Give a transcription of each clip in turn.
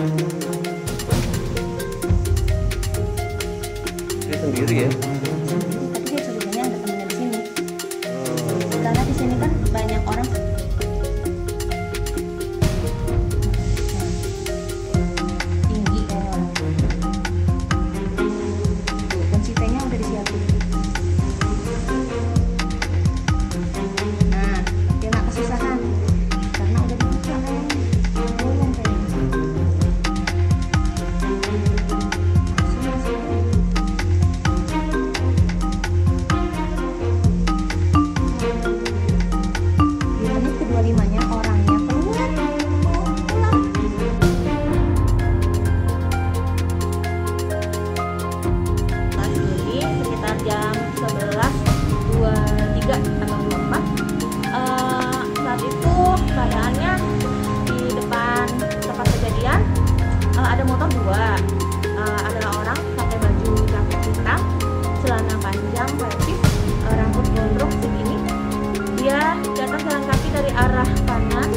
Dia sendiri ya? Tapi dia sebenarnya ada temennya di sini. Hmm. Karena di sini kan motor dua Eh, adalah orang pakai baju jaket hitam celana panjang levis eh, rambut gondrong segini dia datang jalan kaki dari arah kanan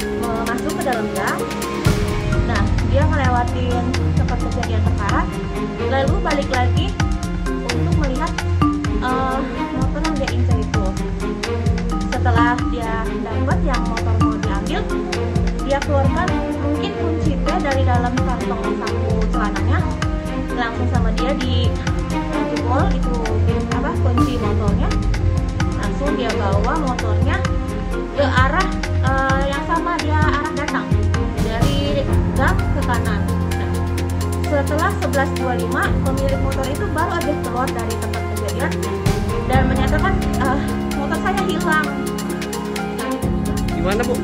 eh, masuk ke dalam gang. Nah dia ngelewatin tempat kejadian perkara lalu balik lagi untuk melihat eh, motor yang dia incar itu. Setelah dia dapat yang motor mau diambil dia keluarkan dari dalam kantong saku celananya langsung sama dia di jebol itu apa kunci motornya. Langsung dia bawa motornya ke arah eh, yang sama dia arah datang dari gang ke kanan. Setelah 11.25 pemilik motor itu baru aja keluar dari tempat kejadian dan menyatakan "Eh, motor saya hilang. Gimana bu